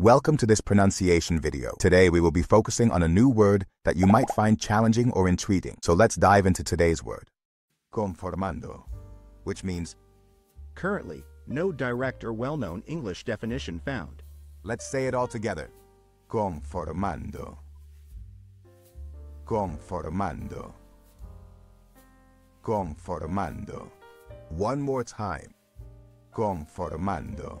Welcome to this pronunciation video. Today we will be focusing on a new word that you might find challenging or intriguing. So let's dive into today's word. Conformando, which means, Currently, no direct or well-known English definition found. let's say it all together. Conformando. Conformando. Conformando. One more time. Conformando.